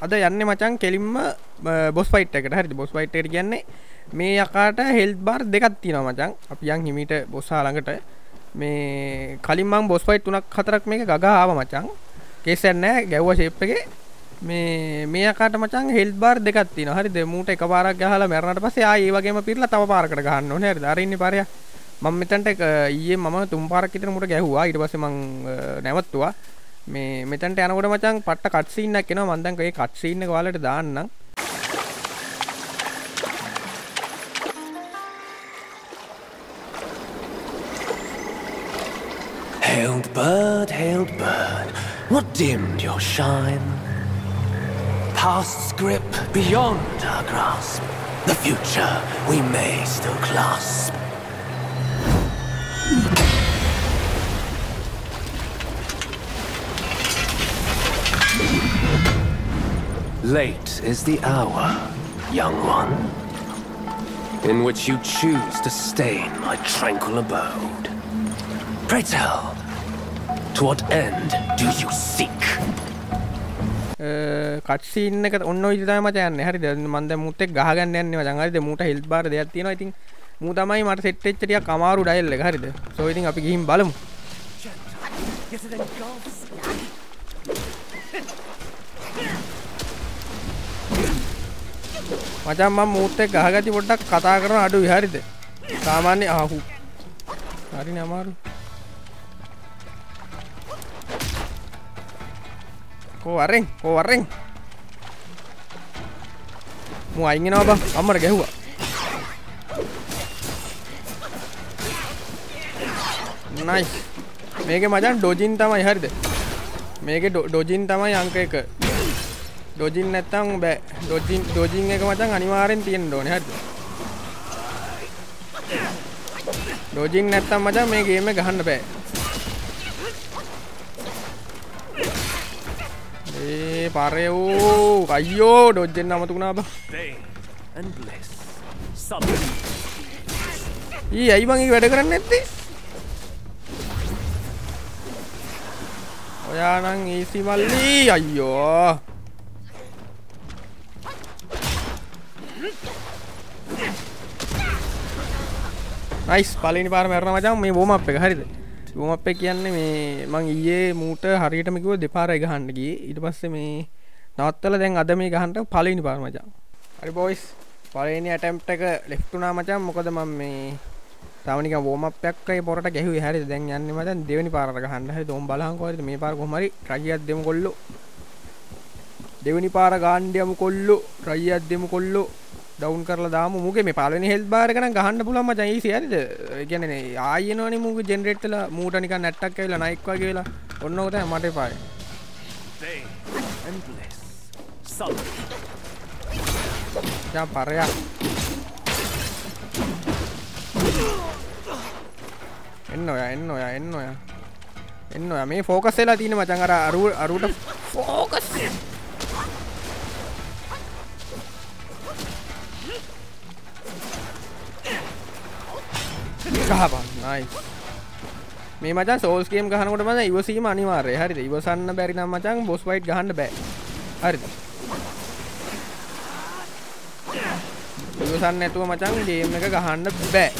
අද යන්න මචන් කෙලින්ම බොස් පයිට් එකට. හරි බොස් පයිට් කියන්නේ මේ යකාට හෙල් බාර් දෙකත් තින මචන් අපියන් හිමිට බොස්සා ළඟට. මේ කලින්මං බොස් පයිට් තුනක් හතරක් මේක ගගාව මචන් කේසැන්නෑ ගැව්ව ශේප්පගේ මේ මේකට මචන් හෙල් බාර් දෙකත් තින හරි දෙමූට එක පාරක් ගහල මැරණට පසේ ඒ වගේම පිරලා තව පාරකට ගන්න ඕනේ. හරි දරන්න පාරය මම මෙතන්ට ඊයේ මම තුම් පාරක්කිතර මුට ගැහවා. ඉට පස මං නැවත්තුවා. මේ මෙතැන්ට යනකොට මචන් පට්ට කට්සින්නක් කෙන මන්දන්කේ කට්සින්න කාලට දාන්න Hailed bird, hailed bird, what dimmed your shine? Past's grip beyond our grasp, the future we may still clasp. Late is the hour, young one, in which you choose to stain my tranquil abode. Pray tell, to what end do you seek? කට්සින්න එක ඔන්න ඉතම යන්න. හරි මන්ද මුත්තෙක් ගහගන්න යන්න ජඟරිද මුට හෙල් බාර දෙයක් තියෙන ඉතින් මූ තමයි මට සෙට්ටච්චටිය කමාරු ඩයිල්ල හරිද? සෝඉතින් අපි ගිහිම් බලමු මචන් මම මූත්තෙක් ගහගති පොඩ්ඩක් කතා කරන අඩු විහරිද? සාමාන්‍ය ආහු. හරි නමාරු කෝ වරෙන් කෝ වරෙන්. මු අයිගෙනවා බා. අම්මට ගැහුවා. නයි මේක මචන් ඩෝජින් තමයි හරිද? මේක ඩෝජින් තමයි අංක එක. ඩෝජින් නැත්තම් බෑ. ඩෝජින් ඩෝජින් එක මචන් අනිවාර්යෙන් තියෙන්න ඕනේ. හරිද? ඩෝජින් නැත්තම් මචන් මේ ගේම එක ගහන්න බෑ. ඒ පරේ ඕ අයියෝ ඩොජ්ජෙන් අමතුුණා බා. ඊ ඇයි මගේ වැඩ කරන්න ඇත්තේ ඔයානං ඒසි මල්ලී අයියෝ. නයිස් පලනි පාර මැරණ මචන් මේ බෝම අප එක. හරිද? බෝම අප කියන්නේ මේ මං ඊයේ මූට හරියටමකිව දෙපාර ගහන්ඩගේ ඊට පස්සේ මේ නවත්තල දැන් අද මේ ගහන්ට පලනි පාර මචන් හරි බෝයිස් පලනි ඇටම්ට එක ලෙක්ටුනා මචන් මොකද මම මේ තවනික ෝමපයක්කයි පොරට ගැහු හැරි දැන් යන්න මත දෙවනි පාරක හන්හ දොම් බලහංකවරද මේ පාර කොමරි රජියත් දෙම කොල්ලො. දෙවනි පාර ගාණ්ඩියම කොල්ලු. රයියත් දෙමු කොල්ලු. ඩවුන් කරලා දාම. මුගේ මේ පලනි හෙල් බාරකන ගහන්න පුළන්ම ජයිසි ඇරිද ගැන ආයනවන මුග ජෙනරෙට්ල මූට නික නැට්ටක් කියලා නයික්වා කියලා ඔන්නෝත මට පාය පරයා එන්න ඔය එන්න ඔය එන්න ඔය එන්න ඔය මේ ෆෝකස් වෙලා තියෙන මචං. අර අරු අරුට ෆෝකස් ගහපන්. නයි මේ මචන් සෝල්ස් ගේම් ගහනකොට මම ඉවසීම අනිවාර්යයි. හරිද? ඉවසන්න බැරි නම් මචං බොස් ෆයිට් ගහන්න බෑ. හරිද? ඉවසන්න නැතුව මචං ගේම් එක ගහන්න බෑ.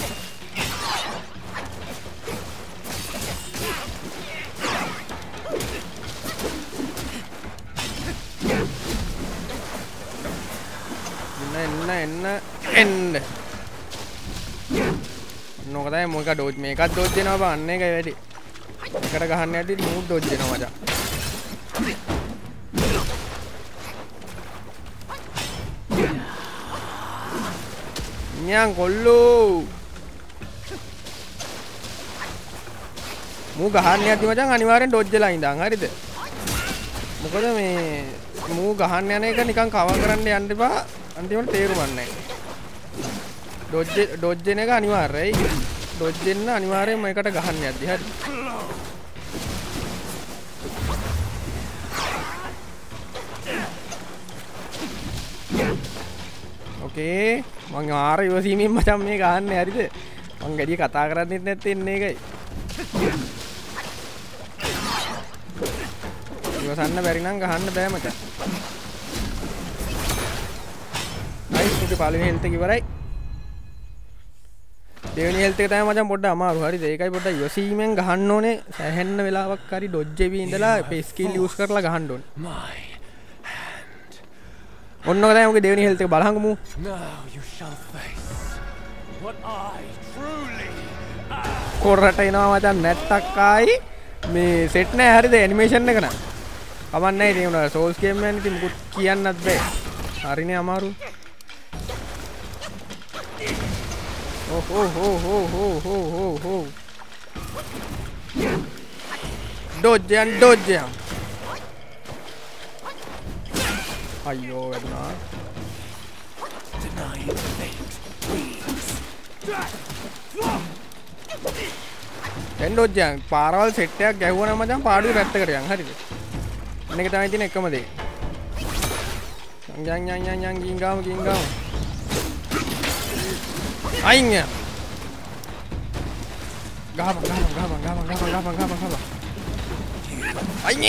එන්න එන්න. එන්න. නොකතයි මොක ඩෝජ් මේකත් දෝජ්ජනවා බන්න එක වැඩි. එකට ගහන්න ඇති මූට් දෝජ්ජන මචා. නියන් කොල්ලෝ! මූ ගහන්න ඇති මචන් අනිවාරෙන් ඩොජ්ජලා ඉඳන්. හරිද? මොකද මේ මූ ගහන්න යන එක නිකන් කව කරන්න යන්න එපා. අන්තිමට තේරුමන්නේ ඩොජ් ඩොජ්ජන එක අනිවාර්යයි. ඩොජ්ජෙන්න අනිවාර්යයෙන්ම එකට ගහන්න යද්දි හරි. ඕකේ මං ආර ඉවසීමෙන් මචන් මේ ගහන්න හරිද? මං ගැඩිය කතා කරන්නෙත් නැත්තේ එන්නේ එකයි. ඉවසන්න බැරි නම් ගහන්න බෑ මචං පලි හෙල්ත කිවරයි දෙවනි හෙල්ත තම මචන් පොඩ්ඩ අමාරු. හරි ඒකයි පොඩ යොසීමෙන් ගහන්න ඕනේ. සැහෙන්න වෙලාවක් කරි ඩොජ්ජවී ඉඳලා පෙස්කිල් ලියස් කරලා ගහන්ඩුවන් My. ඔන්න කතයමක දෙවනි හෙල්ත බලහඟමු. කොරට එනවා මචන් නැත්තක්කායි මේ සෙට්නෑ හරිද ඇනිමේෂන් එකන කමන්න තිවුණ සෝස් කේමයන් ති මුකුත් කියන්නත් බෑ. හරිනය අමාරු ඕහෝ හෝ හෝ හෝ හෝ හෝ හෝ ඩෝජ්ජයන් ඩෝජ්ජයන් අයියෝ වැටනා deny fate. Please. එන්ඩෝජ්ජයන් පාරවල් සෙට්ටයක් ගැහුවන මචන් පාඩු පැත්තකරයන් හරිද එන්න එක තමයි තින එකමදේ යංයංයංයං ගින්ගාම ගින්ගාම අයිං ගහම ගහම ගහම ගහම ගහම ගහම ගහම අයිං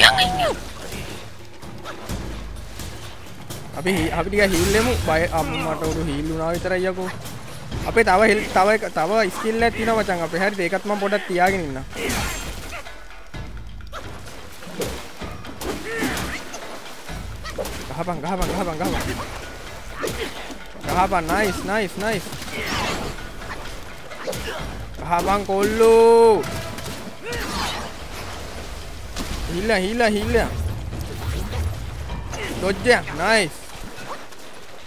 අපි හි- අපි ටික හිල්ලෙමු බය අම්මට උඩු හිල්ලුනා විතරයි යකෝ අපේ තව හෙල් තව එක- තව ස්කිල් එකක් තියෙනවා මචං අපේ හරිද ඒකත් මම පොඩ්ඩක් තියාගෙන ඉන්නම් ගහපන් ගහපන් ගහපන් ගහපන් ගහපන් නයිස් නයිස් නයිස් ගහපන් කොල්ලෝ හිල්ල හිල්ල හිල්ල දොජ්ජය නයිස්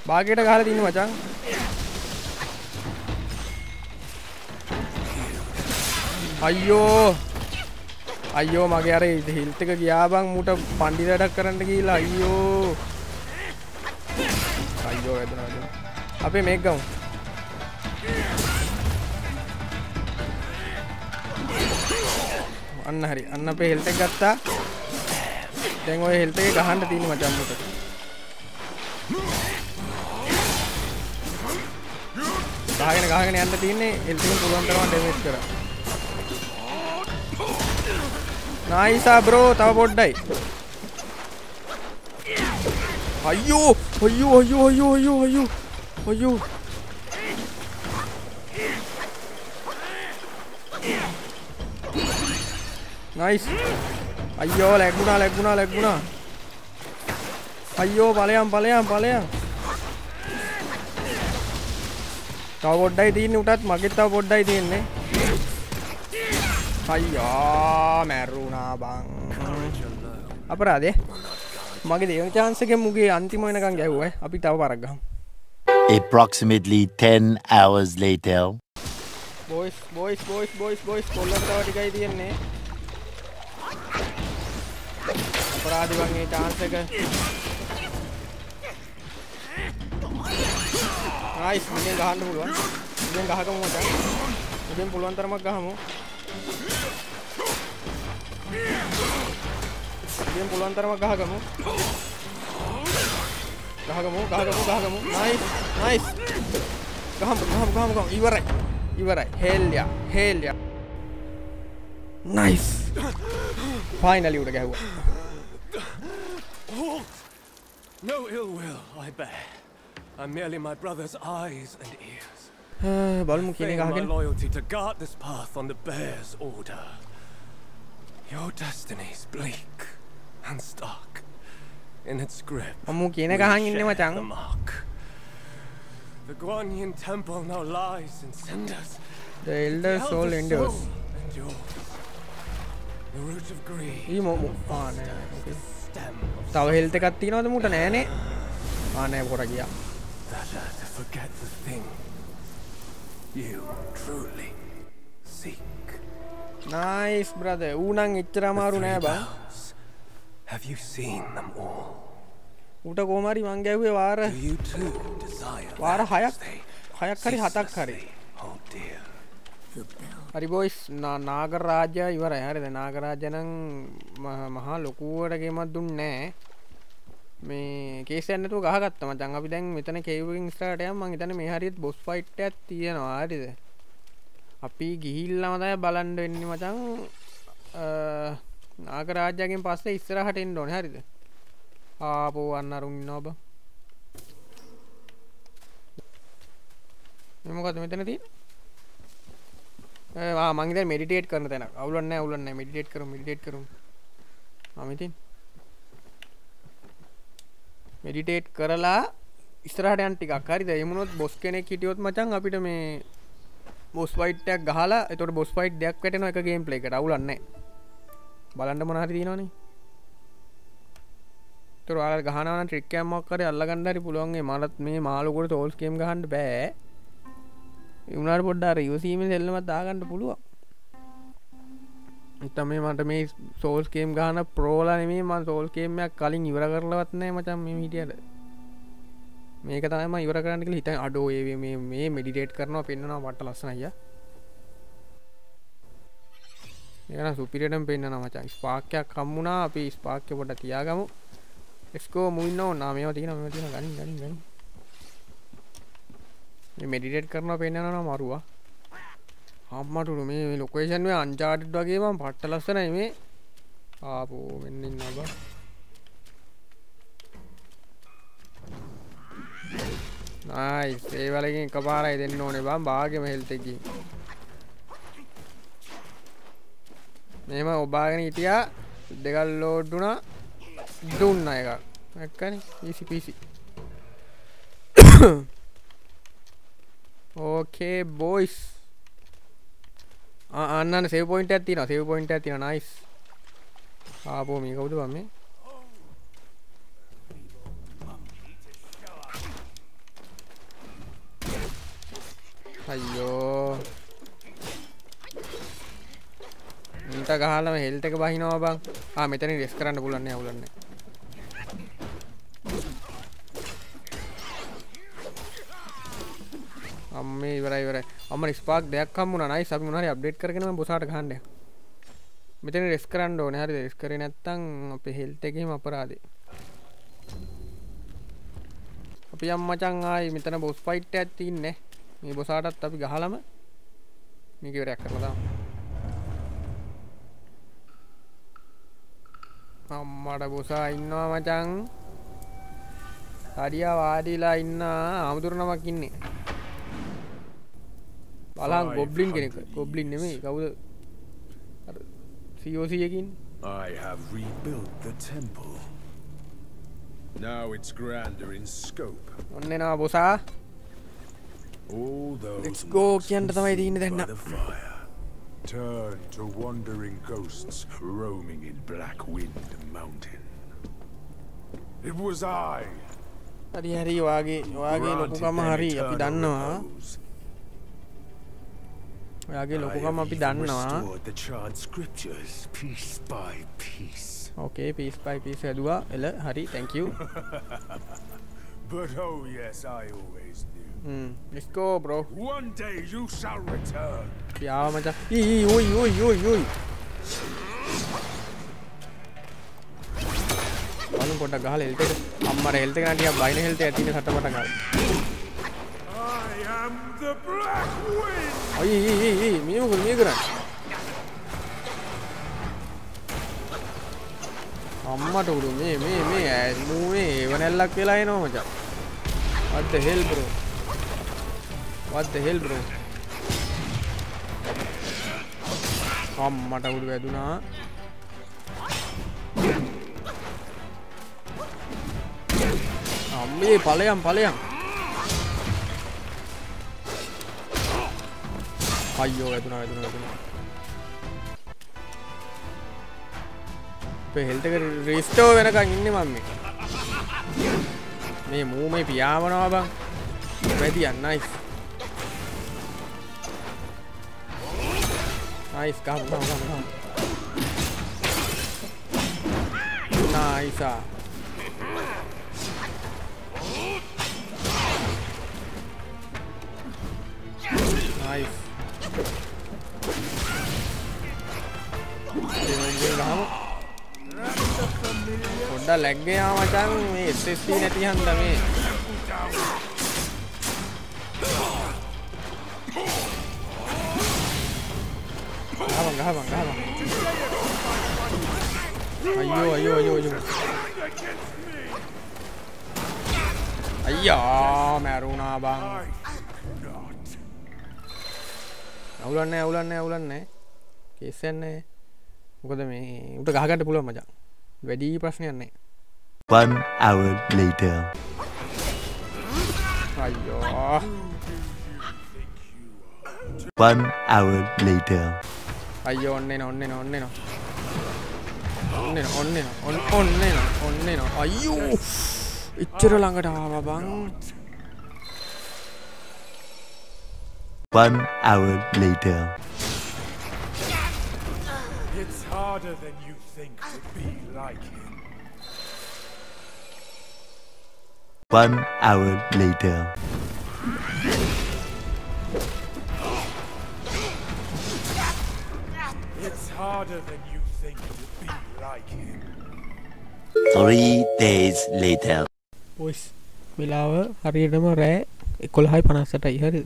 බාගයට ගහලා තින්න මචං අයියෝ අයියෝ මගේ අර හිල්ත එක ගියාබං මුට පණ්ඩිලටක් කරන්න කියලා අයියෝ අයියෝ වැදන අපේ මේක් ගමු අන්න හරි. අන්න අපේ හෙල්ත එක ගත්තා. දැන් ඔය හෙල්ත එක ගහන්න තියෙන මචං මුට ගහගෙන ගහගෙන යන්න තියෙන්නේ හෙල්ත එකෙන් පුළුවන් තරම් ඩැමේජ් කරා. නයිසා බ්‍රෝ තව පොඩ්ඩයි. අයියෝ අයියෝ අයියෝ අයියෝ අයියෝ අයියෝ. නයිස් අයියෝ ලැගුණා ලැගුණා ලැගුණා අයියෝ ඵලයන් ඵලයන් ඵලයන් තව පොඩ්ඩයි තියෙන්නේ උටත් මගෙත් තව පොඩ්ඩයි තියෙන්නේ අයියා මැරුණා බං අපරාදේ මගේ දෙවන චාන්සක මුගේ අන්තිම වෙනකම් ගැව්ව අපි තව පරක් ගහමු Approximately 10 hours later. Boys boys boys boys boys කොල්ලට තව ටිකයි තියෙන්නේ අපරාධි වගේ chance එක නයිස් මෙතෙන් ගහන්න පුළුවන් මෙතෙන් ගහගමු මචං මෙතෙන් පුළුවන් තරමක් ගහමු මෙතෙන් පුළුවන් තරමක් ගහගමු ගහගමු ගහගමු ගහගමු නයිස් නයිස් ගහමු ගහමු ගහමු ගහමු ඉවරයි ඉවරයි හෙල්යා හෙල්යා නයිස් ෆයිනලි උඩ ගැහුවා No ill will I bear. I'm merely my brother's eyes and ears. Uh, my loyalty to guard this path on the bear's order. Your destiny's bleak and stark. In its grip, we share the mark. The Guanyin temple now lies in cinders. The elder soul endures. The root of greed. The stem තව හෙල්ත එකක් තියෙනවද මුට? නෑනේ ආ නෑ පොර ගියා. Nice බ්‍රද ඌනං එච්චර අමාරු නෑ බං? ඌට කෝමරි මං ගැව්වේ වාර වාර හයක් හයක් හරි හතක් හරි? හරි බොයිස් නාගර රාජ්‍ය ඉවරයි. හරිද? නාගරාජ්‍ය නම් මහ- මහා ලොකුවට ගේමක් දුන්නේ නෑ. මේ කේසයන්නතු ගහගත්ත මචං. අපි දැන් මෙතන කේවකින් ස්ටාට යම් මං හිතන්නේ මේ හරියත් බොස් ෆයිට් එකක් තියෙනවා. හරිද? අපි ගිහිල්ලාම තමයි බලන්න වෙන්නේ මචං. නාගරාජ්‍යයෙන් පස්සේ ඉස්සරහට එන්න ඕනේ. හරිද? ආපෝ අන්න අරුන් ඉන්නවා බං මෙමකත් මෙතන තිය මංගද මෙඩිටේට් කරන තැන අවුලන්න අවුලන්න මෙඩිටේට් කරු මිටේට් කරු අමිතින් මෙඩිටේට් කරලා ඉස්රහටයන් ටිකක්. හරි දෙමුණොත් බොස් කෙනෙක් හිටියොත් මචන් අපිට මේ බොස් වයිටක් ගහලා එතොට බොස් වයිට් දෙයක් වැටන එක ගේම් ප්ලේ එක අවුලන්න බලන්ඩ මොනහරි තිනනේ තුරවාල ගහනන ට්‍රික්කෑමක් කර අල්ලගන්නඩරි පුළුවන්ගේ මලත් මේ මාලුකොට තෝල්ස්කේම් ගහන්ඩ බෑ. උනාට පොඩ්ඩාර යවසීම දෙල්ලමත් දාගන්නට පුළුවන්. එතම මට මේ සෝල්ස්කේම් ගාන ප්‍රෝලා නෙමේ මන් සෝල්කේමයක් කලින් ඉවර කරලවත්නෑ මචන් මේ හිටියට මේක තම ඉවර කරන්නක හිත අඩෝ ඒ මේ මෙඩිටේට් කරනවා පෙන්න්නවා පට ලස්සනය ඒන සුපිරටම් පෙන්න්න මචන් ස්පාක්‍යයක් කම්මුණා අපි ස්පාක්‍ය පොට තියාගමු. එස්කෝ මුන්න ඕනා මේවා තියෙන මෙ තින ගනින් ගනින් ගනින්. මෙඩිටේට් කරන පෙන්න්නන මරුවා අම්මටුරු මේ ලොකේෂන් මේ අංචාටට් වගේම පට්ට ලස්සනයි මේ ආපෝ වෙන්න නබ නයි ඒවලකින් එක පාරයි දෙන්න ඕනේ බම් බාගම හෙල්තකි මෙම ඔබාගෙන හිටියා. දෙකල් ලෝඩ්ඩුනා දුන්න එක ඇක්කන පිසි පිසි ඕකේ බෝයිස් අන්න සේ පොයින්ට ඇතින සේ පොයින්ට ඇතින නයිස් ආපෝ මේ කවුද පම්මේ අයියෝ. ඉට ගහලම හෙල්ට එක බහිනවා බං. මෙතන රෙස් කරන්න පුලන්න අවුලන්න අම්ම ඉවර ඉවර අම ස්පාක් දෙයක් කම්මුණ නයි සබ මනහරි අප්ඩේට් කරන බොසාට කහන්ඩ මෙතන රෙස් කරන්න ඕන. හරි රෙස් කර නැත්තං අප හෙල්ට එකම අපරාදේ. අපි අම්මචන් ආයි මෙතන බොස් පයිට් ඇත්තින්න මේ බොසාටත් අපි ගහලම මේකවරයක් කරලා අම්මට බොසා ඉන්නවා මචං. හඩිය වාඩිලා ඉන්න. ආමුදුරනමක් ඉන්නේ. බලන් ගොබ්ලින් කෙනෙක් ගොබ්ලින් නෙමේ කවුද සියෝසියකින් I have rebuilt the temple. Now it's grander in scope. ඔන්නෙනවා බොසා All those Let's go, monks කියන්න තමයි තියෙන්නේ දැන් by නම්. the fire turn to wandering ghosts roaming in Black Wind Mountain. It was I. හරි හරි වාගේ වාගේ granted ලොකුකම them හරි අපි eternal දන්නවා scriptures piece by piece. ඕකේ පිස් පයි පිස් ඇදවා එල හරි තැංකව But oh yes, I always knew. නිස්කෝ bro One day you shall return. යාව මච ඔයි ඔයි ඔයි ඔයි බලු පොට ගහල එල්ට අම්මර එල්ට නටිය බයින හෙල්ට ඇතින සටමට ගල් I am the Black Wind. අයි මියමුකු මිය කරන්න අම්මට උඩු මේ මේ මේ ඇමූේ ඒවනැල්ලක් වෙලා එනවා මචා what the hell bro? What the hell bro? අම්මට උඩු වැදුනා අම්මේ ඵලයන් ඵලයන් අයියෝ වැදුනා වැදුනා වැදුනා. අපේ හෙල්තක රිස්ටෝ වෙනකං ඉන්න මම මේ මේ මූ මේ පියාමනවා බං වැදියන් නයිස් නයිස් ගහමු ගහමු ගහමු ගහමු. නයිසා නයිස් ගහමු පොඩ්ඩ ලැග්ගයා මචන් මේ එස්ස්ට නැති හන්ද මේ ගහබන් ගහබන් ගහබන් අයියෝ අයෝ අයෝ අයෝ අයියා මැරුණා බං I do not අවුලන්න අවුලන්න අවුලන්න කෙස්සන්නේ මොකද මේ උට ගහකට පුළුව මචන් වැඩී ප්‍රශ්නයන්නේ One hour later. අයියෝ. One hour later. අයියෝ ඔන්නේ නො ඔන්නේ නො ඔන්නේ නො ඔන්න ඔන්න ඔන්න ඔන්න ඔන්න නො අයියෝ. ඉච්චර ළඟට ආව බං. One hour later. Harder than you think to be like him. One hour later. It's harder than you think to be like him. Three days later. පොයිස් වෙලාව හරියටම රෑ එකොළහයි පනස්සටයි හරි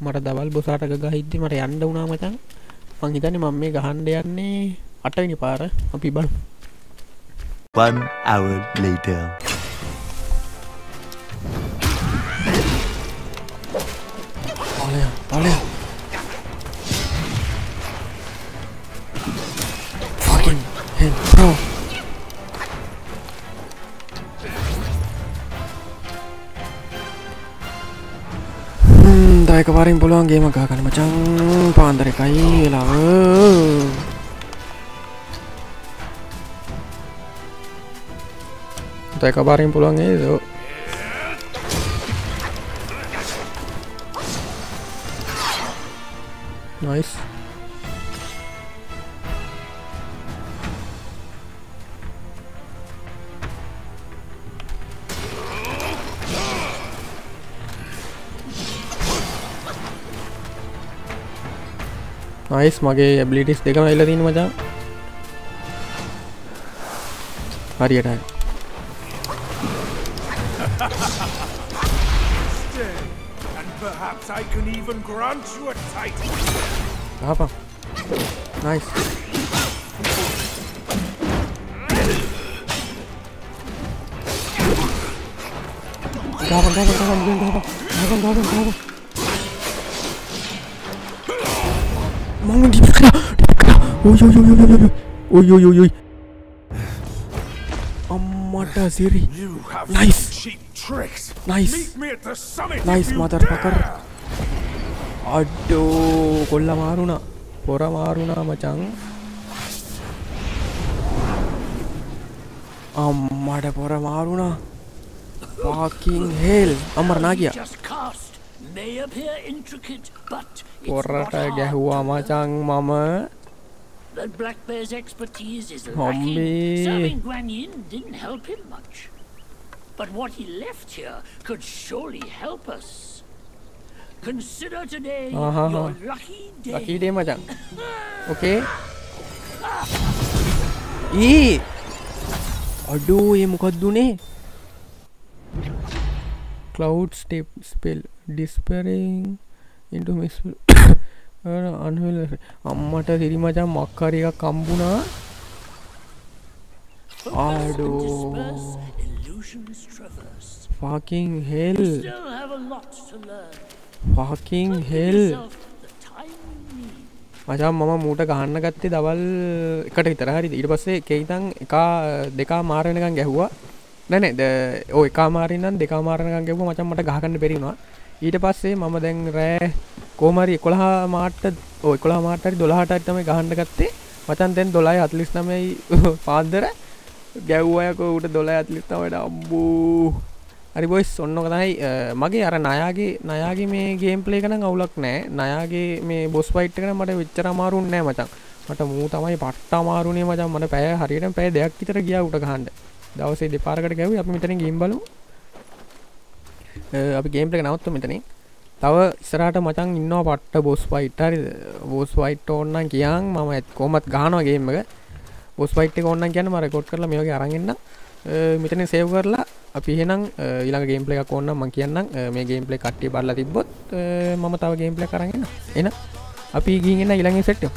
මට දවල් බොසාටක ගහිද්දි මට යන්ඩ වුණා මචන් මංහිතන මම මේ ගහන්ඩ යන්නේ අටයිනි පාර අපි බල One hour later. ඔලය ඔලය Fucking hell, bro. දයක පාරින් පුළුවන් ගේම ගාගන මචං පාන්දර එකයි වෙලාව දයක පාරින් පුළුවන් ඒද Nice. නයිස් මගේ ඇබලිටිස් දෙකම එල්ල තින මචා හරියට Stay, I can even grant you a title. Apa? Nice. Gabang, gabang, gabang, gabang, gabang, gabang, gabang. Bangun di belakang, di belakang. Oi, oi, oi, oi, oi, oi, oi, oi, oi. Amata Ziri. Nice. Nice. Nice, motherfucker. Addo को మారుణ పొర మారుణ मचा अम्मा పొర మారుణ fucking hell अमर ना गया पोराटा गया हुआ मचांग मामा That Black Bear's expertise is lacking. Serving Guan Yin didn't help him much. But what he left here could surely help us. Consider today Uh-huh. your lucky day. ලකීඩේ මචං ඕකේ ඒ අඩෝ ඒ මොකක්දුනේ කලව් ස්ටප් ස්පෙල් ඩිස්පරිං ඉට miss අන්හල අම්මට සිරි මචන් මක්කරයක් කම්බුණා Disperse, අඩෝ illusions traverse. Parking හෙල් Still have a lot to learn. පාකින් Give හෙල් yourself the time you need. මචන් මම මූට ගහන්න ගත්තේ දවල් එකට විතර. හරි ඊට පස්සේ කෙයිතන් එකා දෙකා මාරණකන් ගැහ්වා. නැනෙ ද ඕ එකා මාරන්න දෙකා මාරණකන් ගැව මචන් මට ගහන්න බැරිුණා ඊට පස්සේ මම දැන් රෑ කෝමරි එකොළහා මාට්ට ඔය කොලා මාටරි දොලාහටත්තම ගහන්ඩ ගත්තේ. මචන් දැන් දොලායි අත්ලිස් නමයි පාන්දර ගැව්වයක උට දොලා ඇත්ලිස්තමට අම්බූ. හරි බොයිස් ඔන්න කතයි මගේ අර නයාගේ නයාගේ මේ ගේම් පලේ කන අවුලක් නෑ. නයාගේ මේ බොස් පයිට් කන මට වෙච්චර මාරුන් නෑ මචන් මට මූ තමයි පට්ටා මාරුණේ මචන් මට පැය හරියට පැය දෙයක් විතර ගිය උට ගහන්ඩ දවසේ දෙපාරකට ගැව අපි මෙතන ගේම් බලු අපි ගේම්පලක නවත්තු මෙතනින්. තව ඉස්සරට මචන් ඉන්න පට්ට බොස් පයිට් හරි බෝස් වයිට් ඕන්නන් කියන්. මම ඇත් කොමත් ගානවාගේම එක. බොස් පයිට් ඔන්න කියන්න ම රෙකෝඩ් කරලා මේගේ අරගන්න මෙතන සේව් කරලා අපි හෙනම් ඊළඟ ගේම්පලේ එකක් ඕන්න මං කියන්නම්. මේ ගේම්පලේ කට්ටිය බලලා තිබ්බොත් මම තව ගේම්පලේ කරගෙන එන අපි ගීගෙන ඊළඟ සෙට්ටෝ